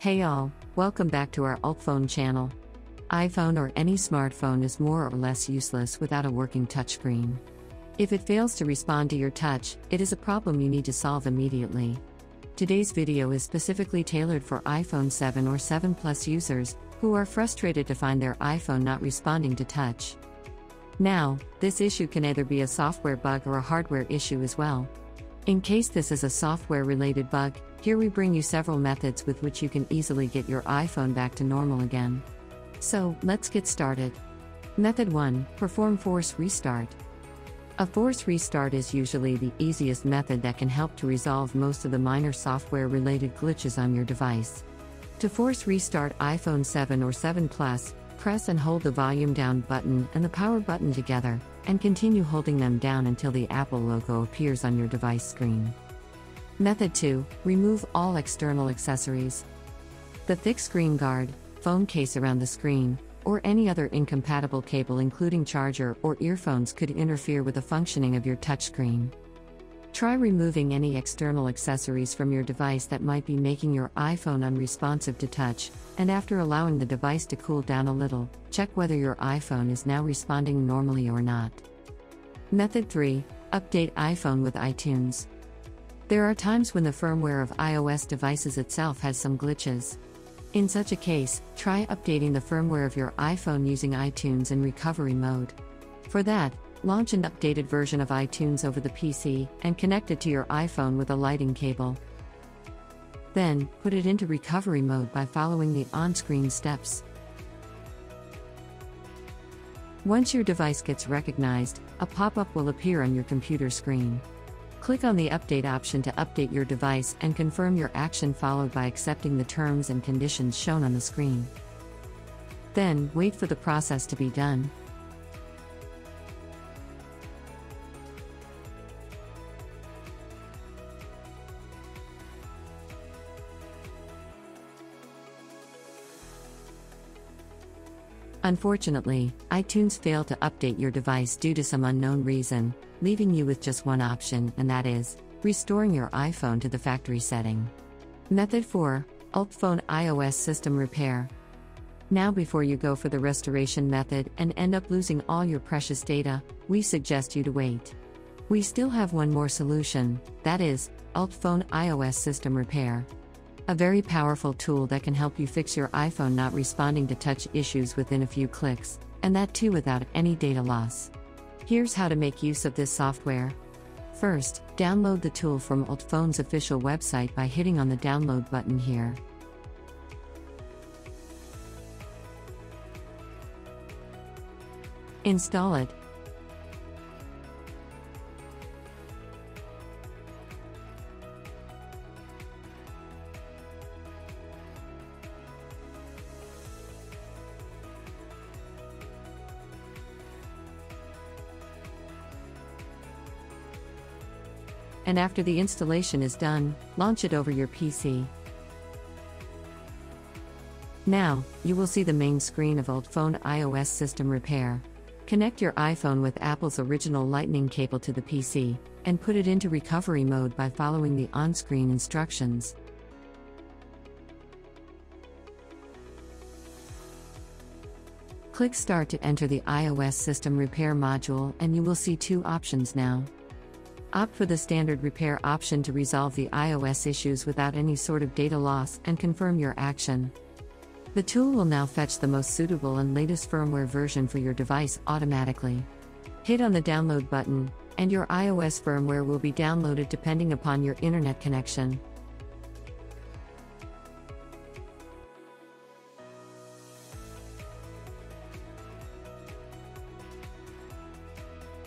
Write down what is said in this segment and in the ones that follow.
Hey all, welcome back to our UltFone channel. iPhone or any smartphone is more or less useless without a working touchscreen. If it fails to respond to your touch, it is a problem you need to solve immediately. Today's video is specifically tailored for iPhone 7 or 7 Plus users who are frustrated to find their iPhone not responding to touch. Now, this issue can either be a software bug or a hardware issue as well. In case this is a software related bug, here we bring you several methods with which you can easily get your iPhone back to normal again. So, let's get started. Method 1 Perform Force Restart. A force restart is usually the easiest method that can help to resolve most of the minor software related glitches on your device. To force restart iPhone 7 or 7 Plus, press and hold the volume down button and the power button together, and continue holding them down until the Apple logo appears on your device screen. Method 2 Remove all external accessories. The thick screen guard, phone case around the screen, or any other incompatible cable, including charger or earphones, could interfere with the functioning of your touchscreen. Try removing any external accessories from your device that might be making your iPhone unresponsive to touch, and after allowing the device to cool down a little, check whether your iPhone is now responding normally or not. Method 3 Update iPhone with iTunes. There are times when the firmware of iOS devices itself has some glitches. In such a case, try updating the firmware of your iPhone using iTunes in recovery mode. For that, launch an updated version of iTunes over the PC and connect it to your iPhone with a Lightning cable. Then, put it into recovery mode by following the on screen steps. Once your device gets recognized, a pop up will appear on your computer screen. Click on the Update option to update your device and confirm your action, followed by accepting the terms and conditions shown on the screen. Then, wait for the process to be done. Unfortunately, iTunes failed to update your device due to some unknown reason, leaving you with just one option, and that is restoring your iPhone to the factory setting. Method 4 UltFone iOS System Repair. Now, before you go for the restoration method and end up losing all your precious data, we suggest you to wait. We still have one more solution that is, UltFone iOS System Repair. A very powerful tool that can help you fix your iPhone not responding to touch issues within a few clicks, and that too without any data loss. Here's how to make use of this software. First, download the tool from UltFone's official website by hitting on the download button here. Install it. And after the installation is done, launch it over your PC. Now, you will see the main screen of UltFone iOS System Repair. Connect your iPhone with Apple's original Lightning cable to the PC, and put it into recovery mode by following the on screen instructions. Click Start to enter the iOS System Repair module, and you will see two options now. Opt for the standard repair option to resolve the iOS issues without any sort of data loss and confirm your action. The tool will now fetch the most suitable and latest firmware version for your device automatically. Hit on the download button, and your iOS firmware will be downloaded depending upon your internet connection.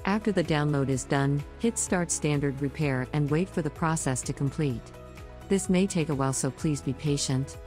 After the download is done, hit Start Standard Repair and wait for the process to complete. This may take a while, so please be patient.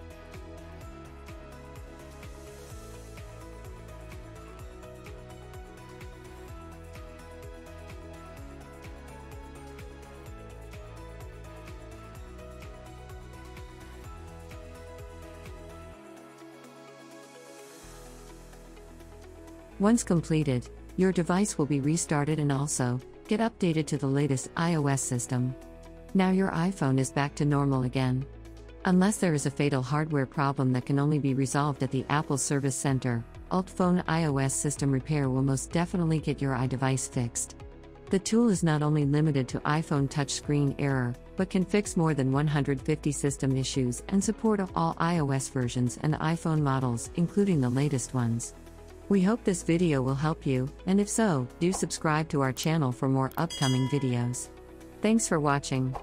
Once completed, your device will be restarted and also get updated to the latest iOS system. Now your iPhone is back to normal again. Unless there is a fatal hardware problem that can only be resolved at the Apple Service Center, UltFone iOS system repair will most definitely get your iDevice fixed. The tool is not only limited to iPhone touchscreen error, but can fix more than 150 system issues and support of all iOS versions and iPhone models, including the latest ones. We hope this video will help you, and if so, do subscribe to our channel for more upcoming videos. Thanks for watching.